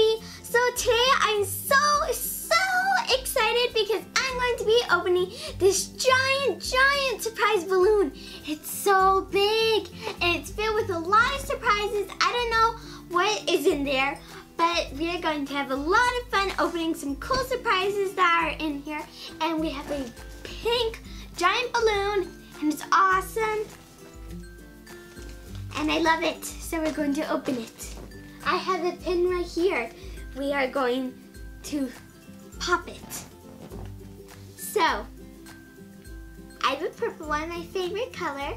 crispy. So today I'm so, so excited because I'm going to be opening this giant, giant surprise balloon. It's so big and it's filled with a lot of surprises. I don't know what is in there, but we are going to have a lot of fun opening some cool surprises that are in here. And we have a pink giant balloon and it's awesome. And I love it, so we're going to open it. I have a pin right here. We are going to pop it. So, I have a purple one, my favorite color.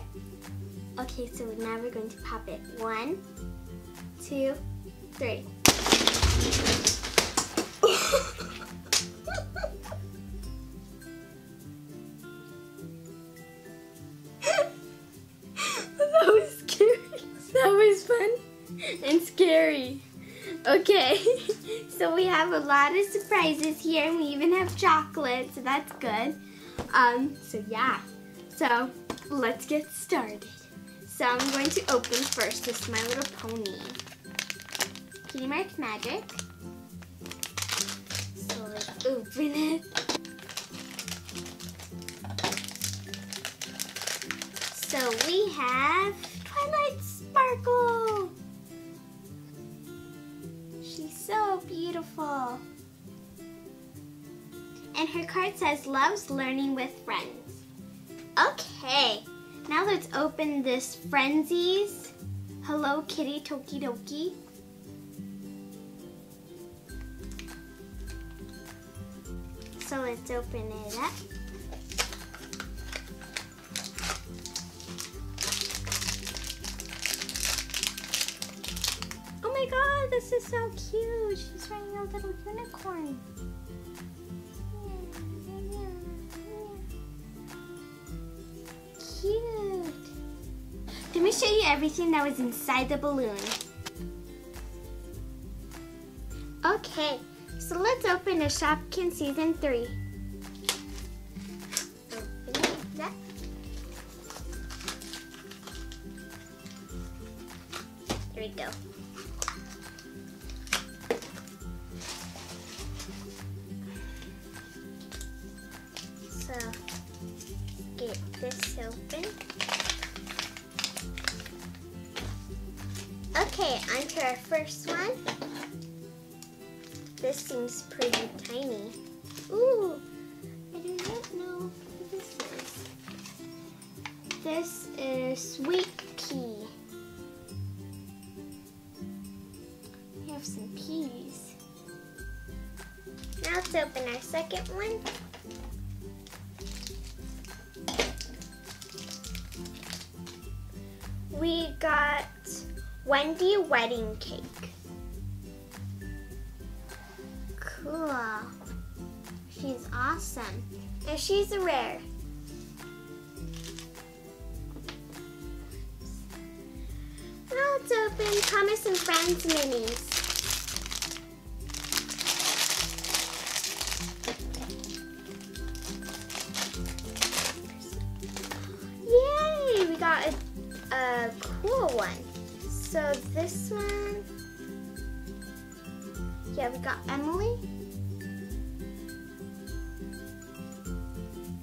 Okay, so now we're going to pop it. One, two, three. that was scary. That was fun and scary. Okay, so we have a lot of surprises here and we even have chocolate, so that's good. Um, so yeah, so let's get started. So I'm going to open first this My Little Pony. Cutie Mark Magic. So let's open it. So we have Twilight Sparkle. So beautiful. And her card says, loves learning with friends. Okay, now let's open this Frenzies Hello Kitty Tokidoki. So let's open it up. My god, this is so cute. She's riding a little unicorn. Cute. Let me show you everything that was inside the balloon. Okay, so let's open a Shopkin Season 3. Open it up. Here we go. Okay, on to our first one. This seems pretty tiny. Ooh, I do not know what this is. This is sweet pea. We have some peas. Now let's open our second one. Wedding cake. Cool. She's awesome. And she's a rare. Now let's open Thomas and Friends minis. So this one, yeah, we got Emily.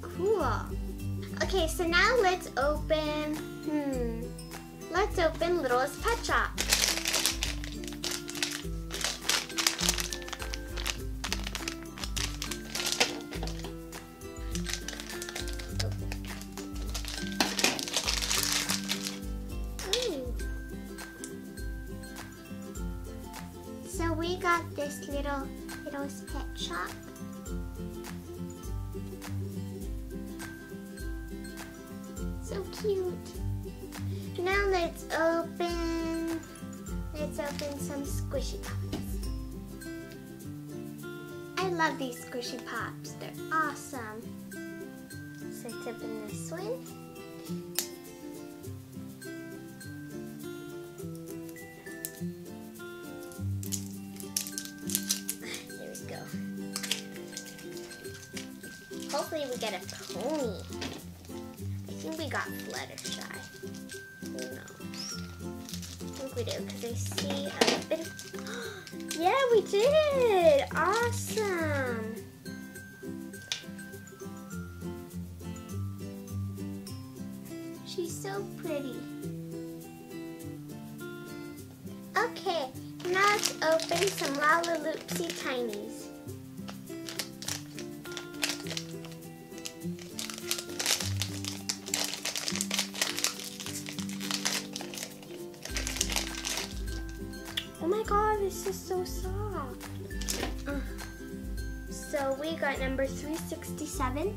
Cool. Okay, so now let's open, hmm, let's open Littlest Pet Shop. Open this one. There we go. Hopefully we get a pony. I think we got Fluttershy. Who knows? think we do because I see a bit of. yeah, we did. Awesome. Got number 367.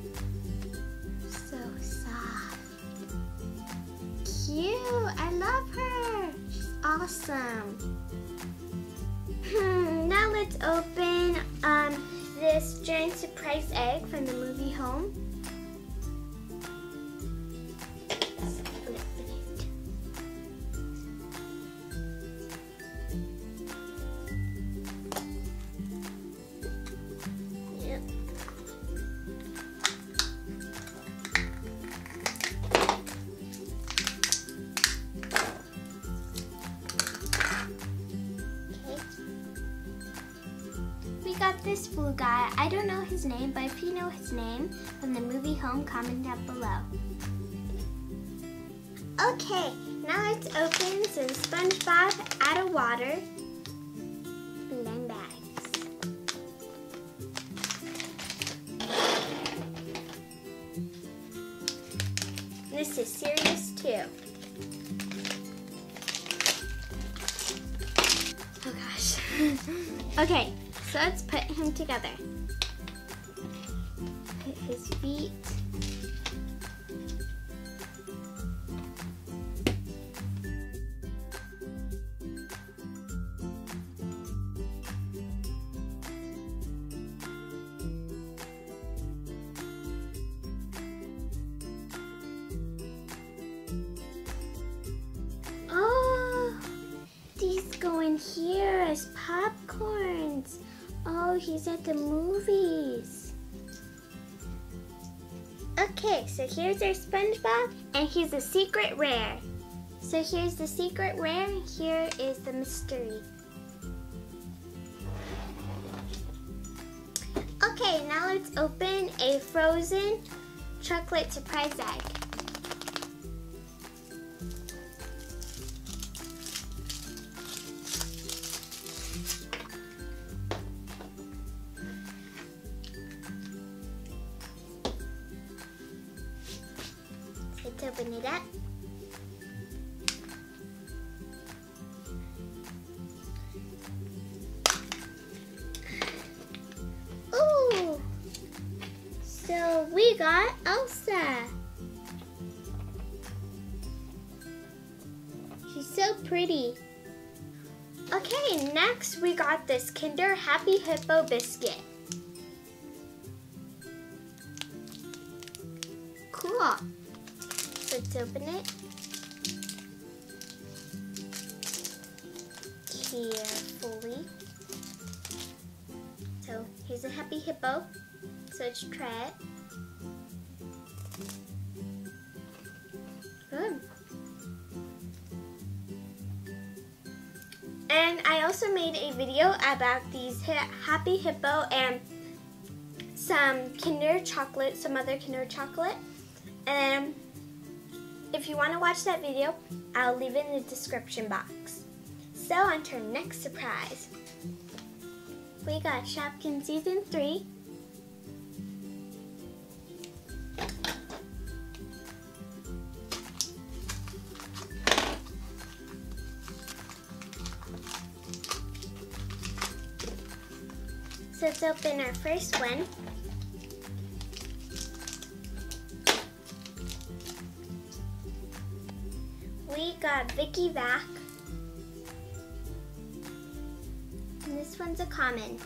His name, but if you know his name from the movie Home, comment down below. Okay, now let's open some SpongeBob out of water He's at the movies. Okay, so here's our SpongeBob, and he's a secret rare. So here's the secret rare, and here is the mystery. Okay, now let's open a frozen chocolate surprise egg. Cool. Let's open it. Carefully. So here's a happy hippo. So let's try it. Good. And I also made a video about these happy hippo and some Kinder chocolate, some other Kinder chocolate. And if you want to watch that video, I'll leave it in the description box. So on to our next surprise. We got Shopkins Season 3. So let's open our first one. Vicky And this one's a common.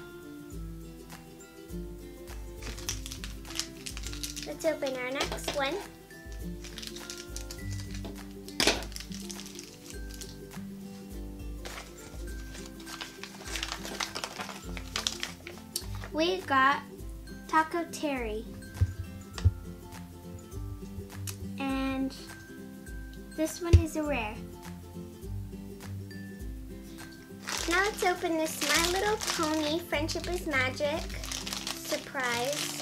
Let's open our next one. We've got Taco Terry. And this one is a rare. Now let's open this My Little Pony Friendship is Magic surprise.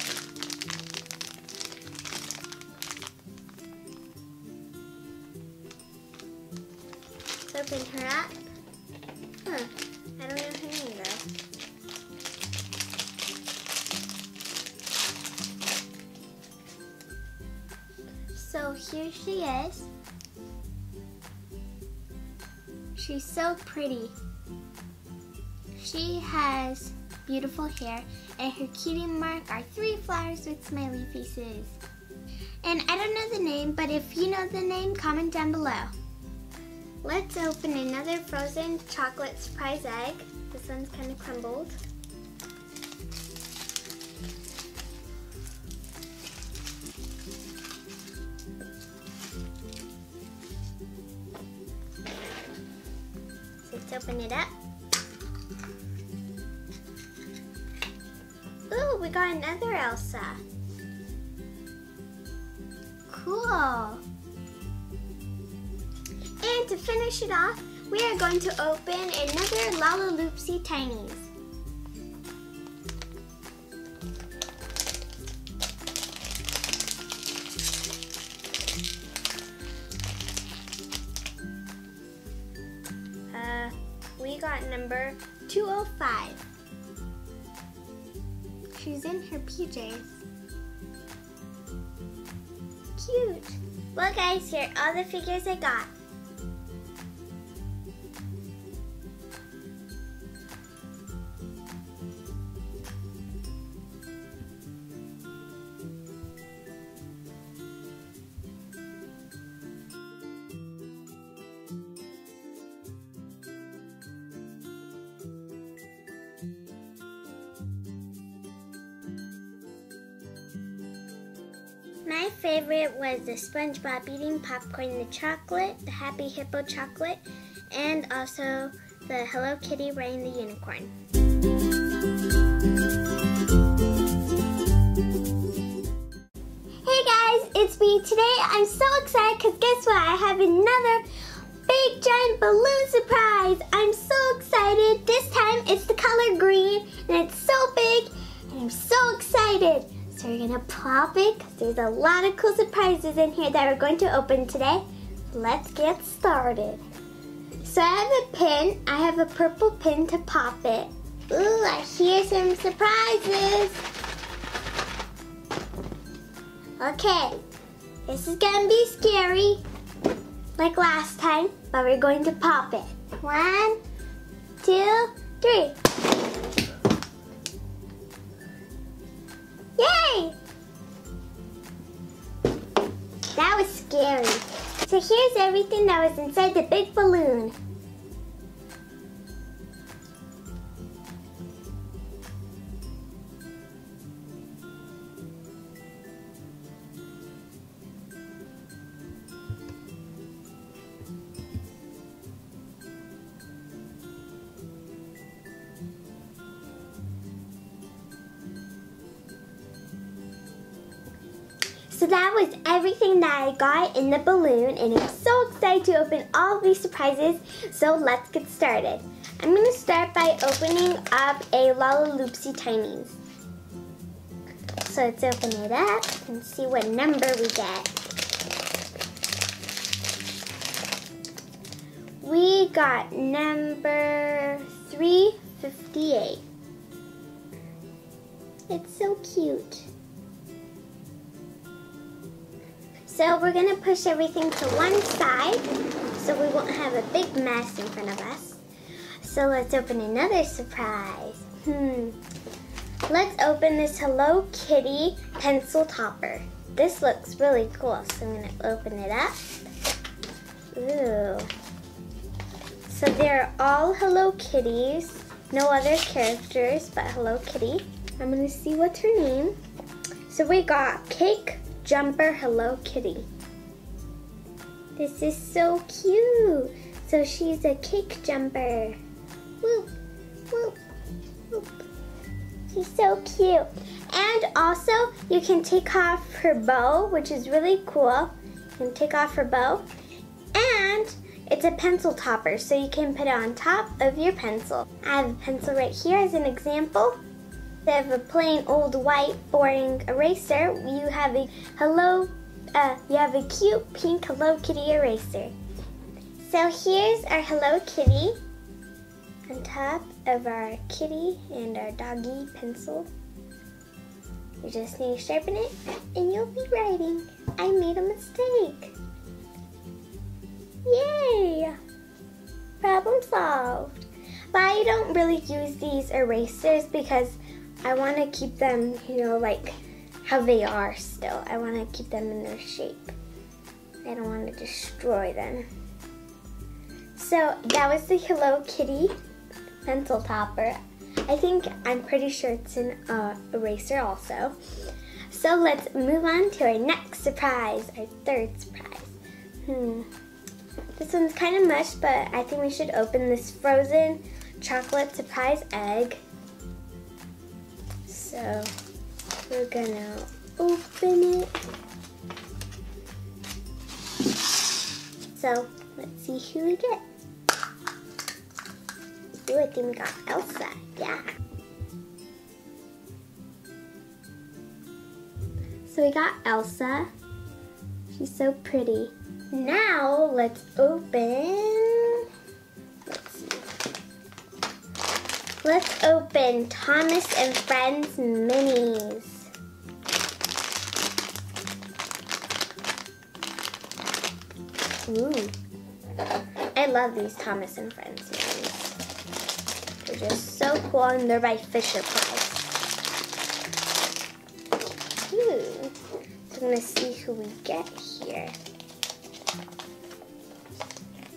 Let's open her up. Huh. I don't know her name though. So here she is. She's so pretty. She has beautiful hair and her cutie mark are three flowers with smiley faces. And I don't know the name, but if you know the name, comment down below. Let's open another frozen chocolate surprise egg. This one's kind of crumbled. Let's open it up. We got another Elsa. Cool. And to finish it off, we are going to open another Lalaloopsy Tinies. Uh, Well guys, here are all the figures I got. My favorite was the SpongeBob eating popcorn, the chocolate, the Happy Hippo chocolate, and also the Hello Kitty riding the unicorn. Hey guys, it's me. Today I'm so excited because guess what? I have another big giant balloon surprise. I'm so excited. This time it's the color green and it's so big and I'm so excited. So we're gonna pop it there's a lot of cool surprises in here that we're going to open today. Let's get started. So I have a pin. I have a purple pin to pop it. Ooh, I hear some surprises. Okay, this is gonna be scary, like last time, but we're going to pop it. One, two, three. Scary. So here's everything that was inside the big balloon. Was everything that I got in the balloon and I'm so excited to open all these surprises. So let's get started. I'm going to start by opening up a Lalaloopsy Tinies. So let's open it up and see what number we get. We got number 358. It's so cute. So we're gonna push everything to one side so we won't have a big mess in front of us. So let's open another surprise. Hmm. Let's open this Hello Kitty pencil topper. This looks really cool, so I'm gonna open it up. Ooh. So they're all Hello Kitties. No other characters but Hello Kitty. I'm gonna see what's her name. So we got Cake Jumper Hello Kitty. This is so cute. So she's a cake jumper. Whoop, whoop, whoop. She's so cute. And also, you can take off her bow, which is really cool. You can take off her bow. And It's a pencil topper, so you can put it on top of your pencil. I have a pencil right here as an example. Instead of a plain old white boring eraser, you have a hello, uh, you have a cute pink Hello Kitty eraser. So here's our Hello Kitty on top of our kitty and our doggy pencil. You just need to sharpen it and you'll be writing. I made a mistake. Yay! Problem solved. But I don't really use these erasers because I want to keep them, you know, like how they are still. I want to keep them in their shape. I don't want to destroy them. So that was the Hello Kitty pencil topper. I think, I'm pretty sure it's an uh, eraser also. So let's move on to our next surprise, our third surprise. Hmm. This one's kind of mush, but I think we should open this frozen chocolate surprise egg. So we're gonna open it. So let's see who we get. Ooh, I think we got Elsa. Yeah. So we got Elsa. She's so pretty. Now let's open. Let's open Thomas and Friends minis. Ooh. I love these Thomas and Friends minis. They're just so cool and they're by Fisher Price. Ooh. So I'm gonna see who we get here.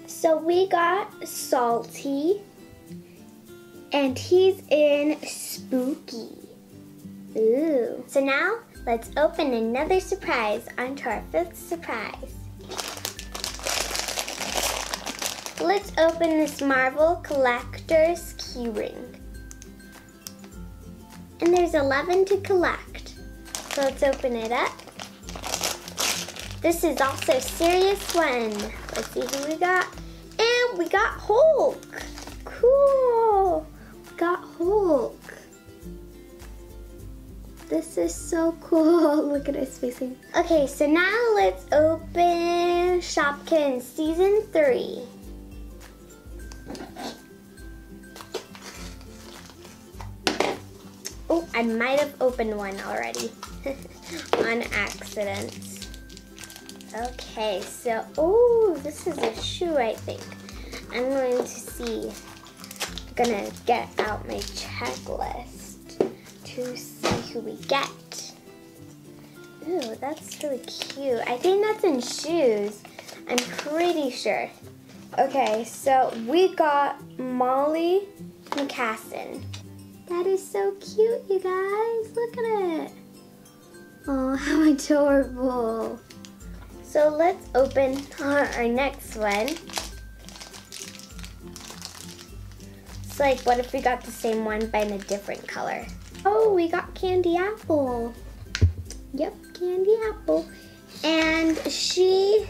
So we got Salty, and he's in Spooky. Ooh. So now let's open another surprise onto our fifth surprise. Let's open this Marvel Collector's Keyring. And there's 11 to collect. So let's open it up. This is also Serious One. Let's see who we got. And we got Hulk. Cool. Hulk. This is so cool. Look at his facing. Okay, so now let's open Shopkins Season 3. Oh, I might have opened one already on accident. Okay, so, oh, this is a shoe, I think. I'm going to see, gonna get out my checklist to see who we get. Ooh, that's really cute. I think that's in shoes. I'm pretty sure. Okay, so we got Molly McCassin. That is so cute, you guys. Look at it. Oh, how adorable. So let's open our next one. Like, what if we got the same one but in a different color? Oh, we got Candy Apple. Yep, Candy Apple. And she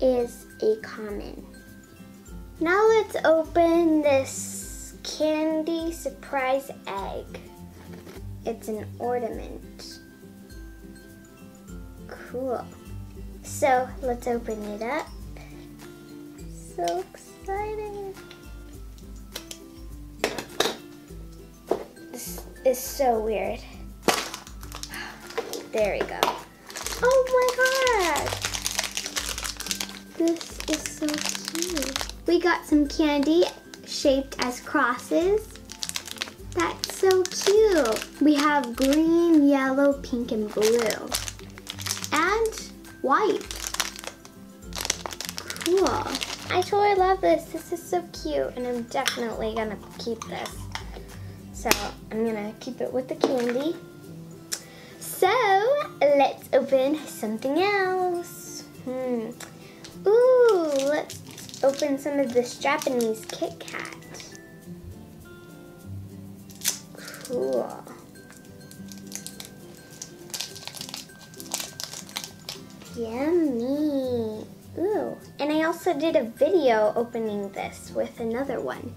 is a common. Now let's open this candy surprise egg. It's an ornament. Cool. So let's open it up. So excited. Is so weird. There we go. Oh my god! This is so cute. We got some candy shaped as crosses. That's so cute. We have green, yellow, pink, and blue. And white. Cool. I totally love this. This is so cute, and I'm definitely gonna keep this. So I'm gonna keep it with the candy. So let's open something else. Hmm. Ooh, let's open some of this Japanese Kit Kat. Cool. Yummy. Ooh, and I also did a video opening this with another one.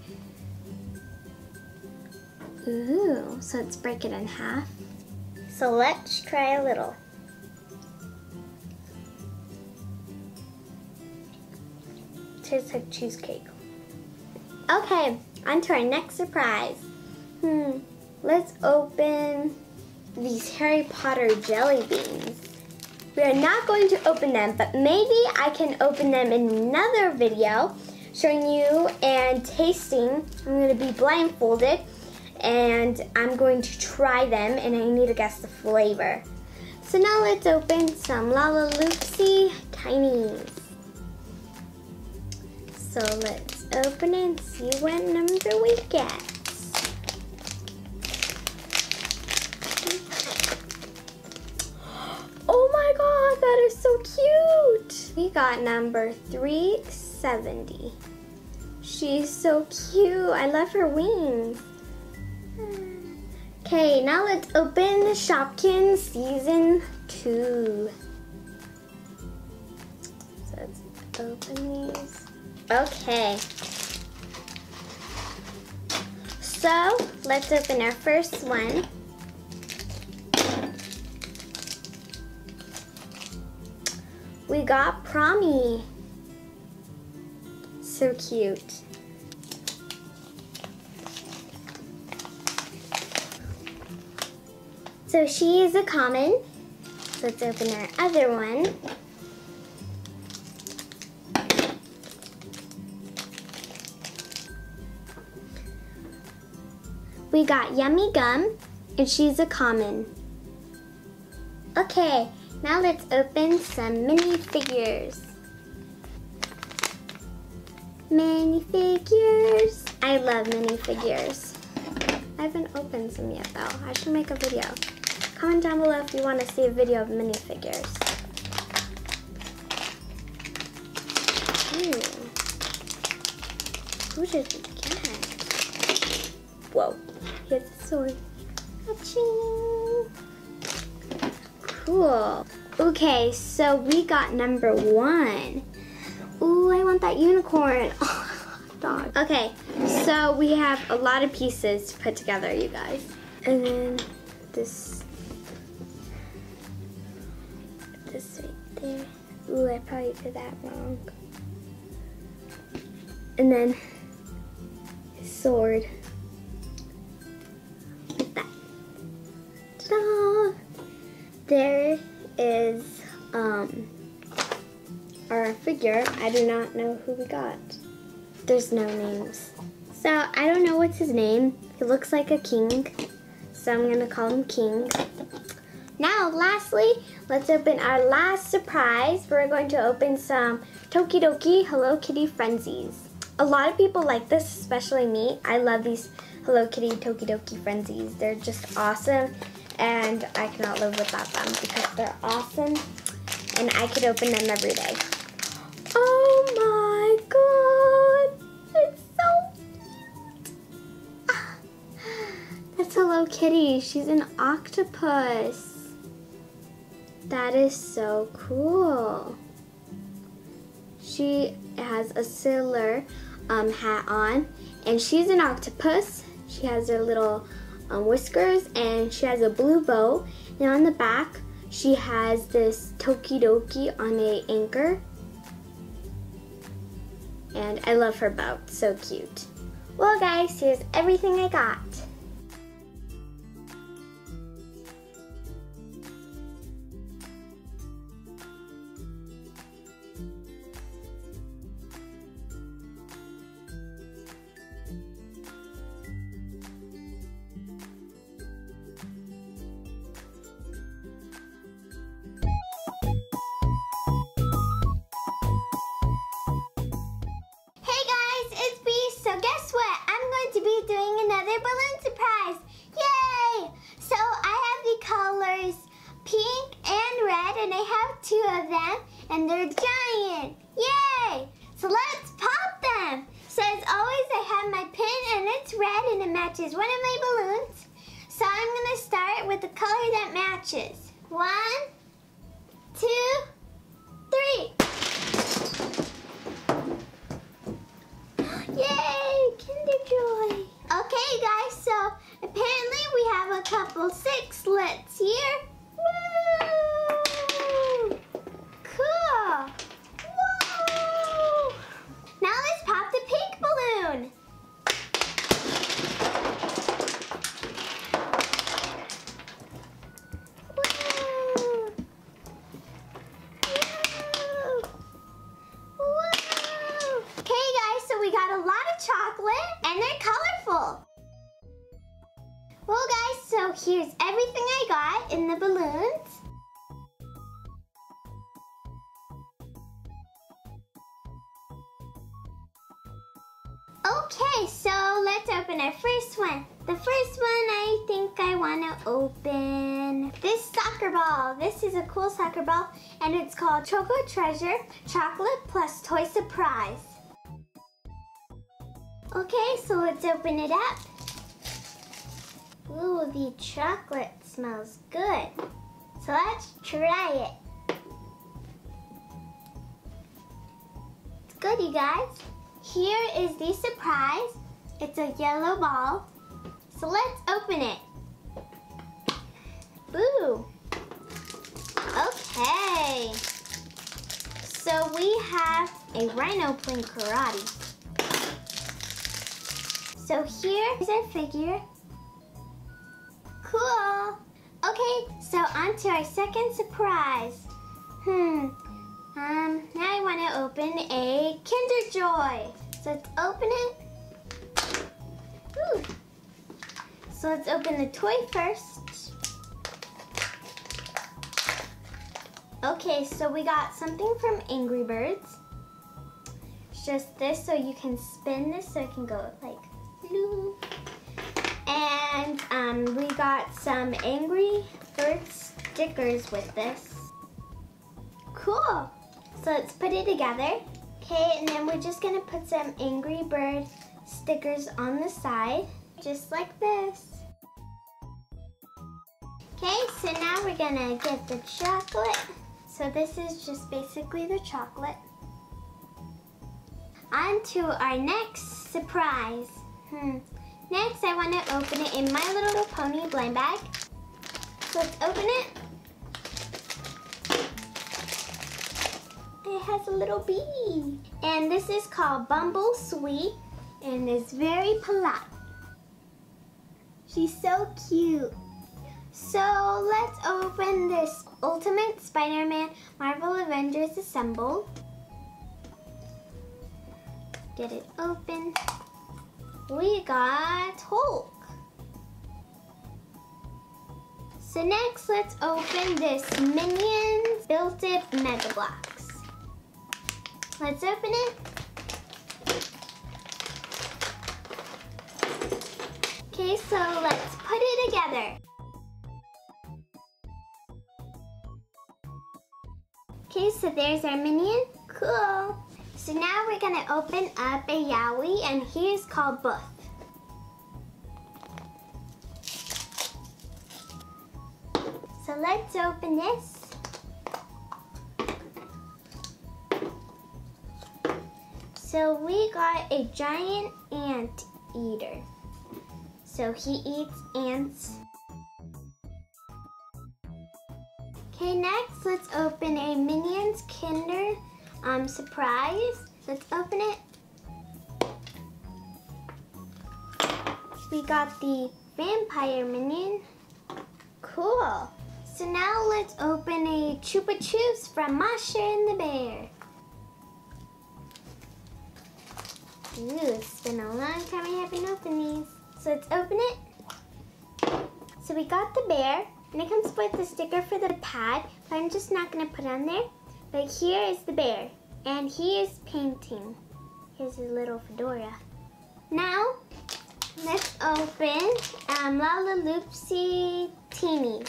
Ooh, so let's break it in half. So let's try a little. Tastes like cheesecake. Okay, on to our next surprise. Hmm, let's open these Harry Potter jelly beans. We are not going to open them, but maybe I can open them in another video showing you and tasting. I'm to be blindfolded and I'm going to try them and I need to guess the flavor. So now let's open some Lalaloopsy Tinies. So let's open it and see what number we get. Oh my god, that is so cute! We got number 370. She's so cute. I love her wings. Okay, now let's open the Shopkins Season 2. So let's open these. Okay. So, let's open our first one. We got Promi. So cute. So she is a common. Let's open our other one. We got Yummy Gum, and she's a common. Okay, now let's open some mini figures. Mini figures. I love mini figures. I haven't opened some yet though. I should make a video. Comment down below if you want to see a video of mini figures. Ooh. Hmm. Who did we get? Whoa. Here's the sword. Aching. Cool. Okay, so we got number one. Ooh, I want that unicorn. Oh, dog. Okay, so we have a lot of pieces to put together, you guys. And then this Ooh, I probably did that wrong. And then his sword. Like that. Ta-da! There is um, our figure. I do not know who we got. There's no names. So I don't know what's his name. He looks like a king. So I'm gonna call him King. Now, lastly, let's open our last surprise. We're going to open some Tokidoki Hello Kitty Frenzies. A lot of people like this, especially me. I love these Hello Kitty Tokidoki Frenzies. They're just awesome and I cannot live without them because they're awesome and I could open them every day. Oh my god! It's so cute! Ah, that's Hello Kitty. She's an octopus. That is so cool. She has a sailor um, hat on and she's an octopus. She has her little um, whiskers and she has a blue bow. And on the back, she has this Tokidoki on a anchor. And I love her bow, so cute. Well guys, here's everything I got. Open our first one. The first one I think I want to open this soccer ball. This is a cool soccer ball and it's called Choco Treasure Chocolate Plus Toy Surprise. Okay, so let's open it up. Ooh, the chocolate smells good. So let's try it. It's good, you guys. Here is the surprise. It's a yellow ball. So let's open it. Ooh. Okay. So we have a rhino playing karate. So here is a figure. Cool. Okay, so on to our second surprise. Hmm. Um, now I want to open a Kinder Joy. So let's open it. So let's open the toy first. Okay, so we got something from Angry Birds. It's just this, so you can spin this so it can go like loop. And um, we got some Angry Birds stickers with this. Cool. So let's put it together. Okay, and then we're just gonna put some Angry Bird stickers on the side, just like this. Okay, so now we're gonna get the chocolate. So this is just basically the chocolate. On to our next surprise. Hmm. Next, I want to open it in My Little Pony blind bag. So let's open it. It has a little bee. And this is called Bumble Sweet and is very polite. She's so cute. So let's open this Ultimate Spider-Man Marvel Avengers Assemble. Get it open. We got Hulk. So next, let's open this Minions Built-It Mega Bloks. Let's open it. Okay, so let's put it together. Okay, so there's our minion. Cool. So now we're gonna open up a Yowie and he is called Boof. So let's open this. So we got a giant ant eater. So he eats ants. Okay, next let's open a Minions Kinder um, surprise. Let's open it. We got the vampire minion. Cool. So now let's open a Chupa Chups from Masha and the Bear. Ooh, it's been a long time I haven't opened these. So let's open it. So we got the bear, and it comes with the sticker for the pad, but I'm just not gonna put on there. But here is the bear, and he is painting. Here's his little fedora. Now, let's open um, Lalaloopsy Tinies.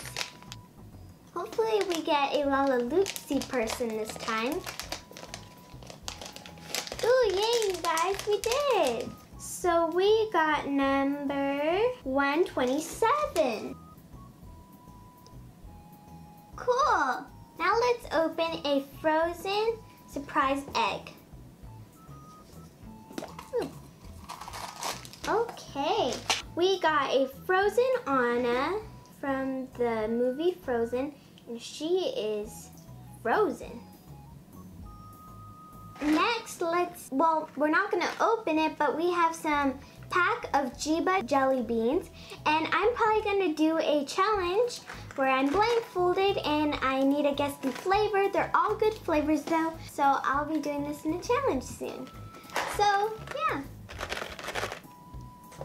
Hopefully we get a Lalaloopsy person this time. Ooh, yay, you guys, we did. So we got number 127. Cool. Now let's open a frozen surprise egg. Okay, we got a frozen Anna from the movie Frozen, and she is frozen. Next, let's, well, we're not gonna open it, but we have some pack of Jiba jelly beans, and I'm probably gonna do a challenge where I'm blindfolded and I need to guess the flavor. They're all good flavors though, so I'll be doing this in a challenge soon. So, yeah.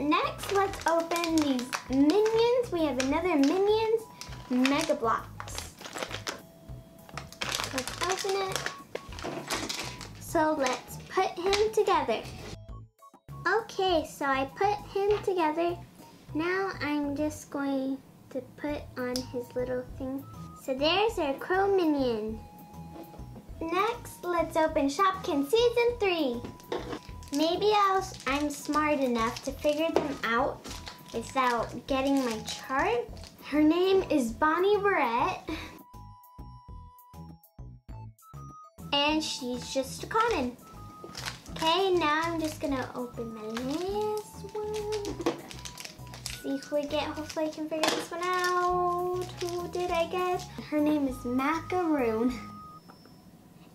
Next, let's open these Minions. We have another Minions Mega Bloks. Let's open it. So let's put him together. Okay, so I put him together. Now I'm just going to put on his little thing. So there's our Crow Minion. Next, let's open Shopkin Season 3. Maybe I'll, I'm smart enough to figure them out without getting my chart. Her name is Bonnie Barrett. And she's just a common. Okay, now I'm just gonna open my last one. See who I get. Hopefully I can figure this one out. Who did I get? Her name is Macaroon.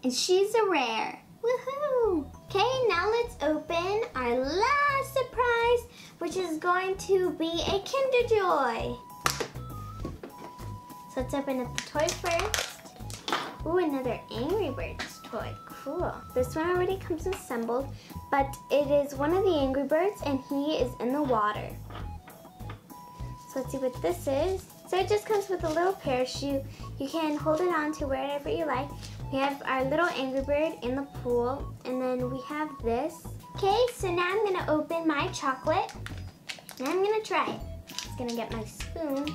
And she's a rare. Woohoo! Okay, now let's open our last surprise, which is going to be a Kinder Joy. So let's open up the toy first. Ooh, another Angry Birds toy. Cool. This one already comes assembled, but it is one of the Angry Birds and he is in the water. So let's see what this is. So it just comes with a little parachute. You can hold it on to wherever you like. We have our little Angry Bird in the pool, and then we have this. Okay, so now I'm gonna open my chocolate, and I'm gonna try it. Just gonna get my spoon.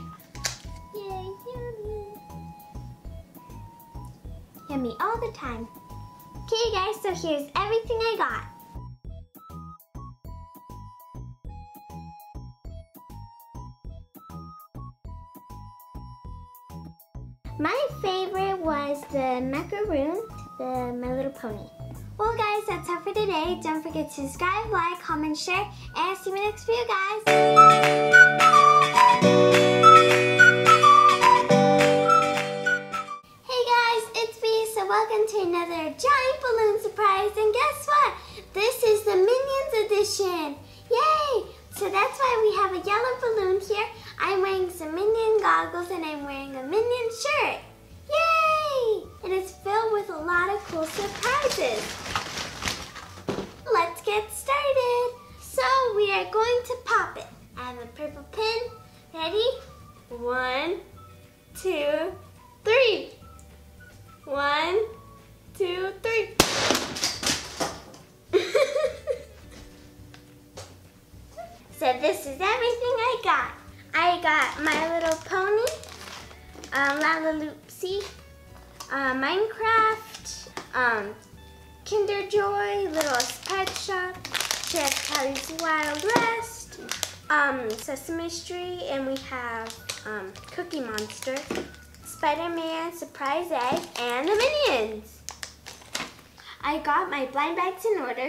Yay, yummy. Yummy all the time. Okay guys, so here's everything I got. My favorite was the macaroon, the My Little Pony. Well guys, that's all for today. Don't forget to subscribe, like, comment, share, and see you next video guys.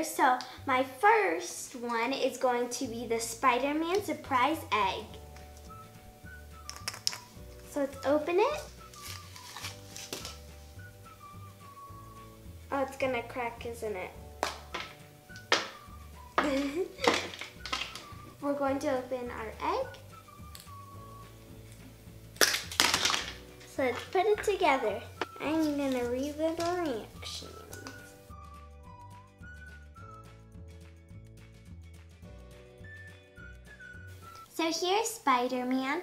So my first one is going to be the Spider-Man Surprise Egg. So let's open it. Oh, it's gonna crack, isn't it? We're going to open our egg. So let's put it together. I'm gonna read the directions. So here's Spider-Man.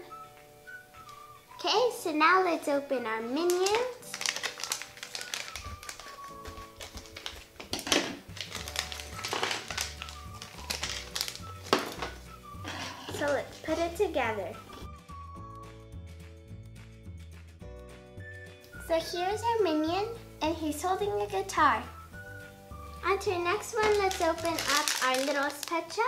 Okay, so now let's open our minions. So let's put it together. So here's our minion, and he's holding a guitar. On to the next one, let's open up our little pet.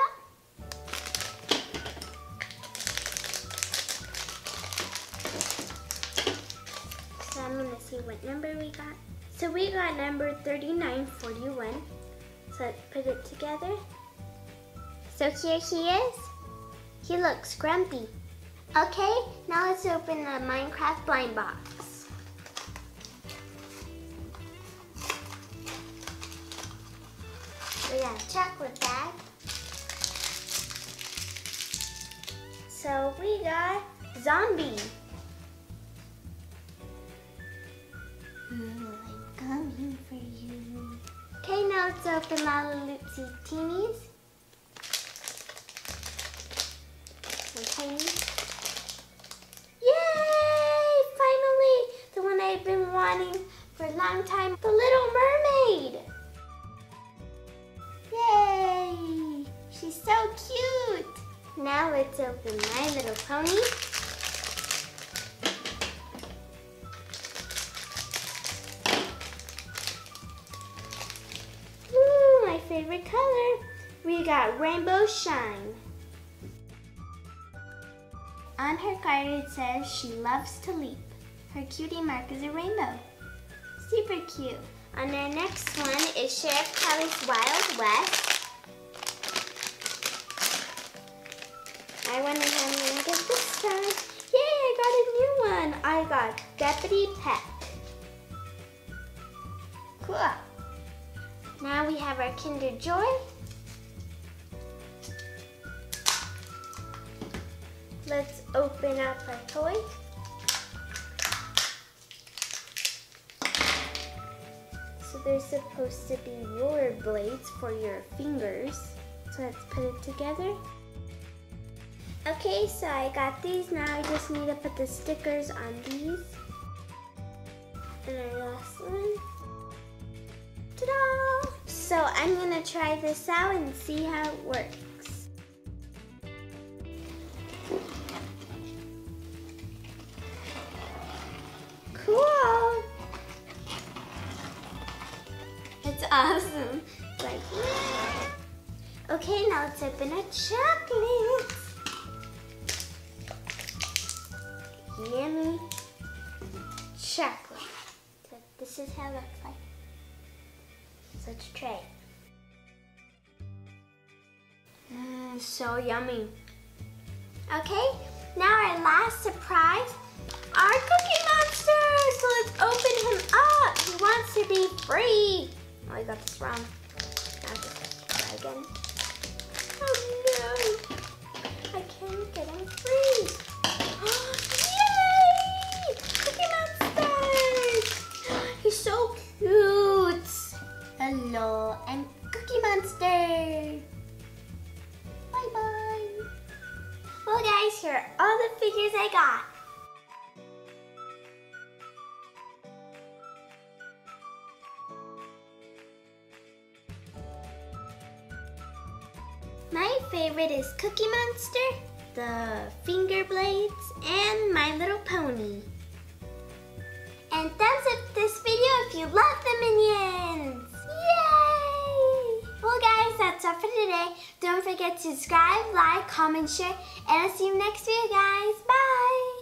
See what number we got. So we got number 3941. So let's put it together. So here he is. He looks grumpy. Okay, now let's open the Minecraft blind box. We got a chocolate bag. So we got zombie. Okay, now let's open Lalaloopsy Tinies. tiny. Yay! Finally, the one I've been wanting for a long time, the Little Mermaid. Yay! She's so cute. Now let's open My Little Pony. Favorite color. We got Rainbow Shine. On her card it says she loves to leap. Her cutie mark is a rainbow. Super cute. On our next one is Sheriff Callie's Wild West. I wonder how I'm gonna get this time. Yay, I got a new one. I got Deputy Peck. Cool. Now we have our Kinder Joy. Let's open up our toy. So there's supposed to be roller blades for your fingers. So let's put it together. Okay, so I got these. Now I just need to put the stickers on these. And our last one. Ta-da! So I'm gonna try this out and see how it works. Cool! It's awesome. It's like, okay, now let's open a chocolate. Yummy chocolate. So this is how it looks like. Let's try. Mmm, so yummy. Okay, now our last surprise, our Cookie Monster. So let's open him up. He wants to be free. Oh, I got this wrong. Now just try again. Oh no, I can't get him free. Oh, Hello, I'm Cookie Monster. Bye bye. Well guys, here are all the figures I got. My favorite is Cookie Monster, the finger blades, and My Little Pony. And thumbs up this video if you love the Minions! Yay! Well guys, that's all for today. Don't forget to subscribe, like, comment, share, and I'll see you next video guys. Bye!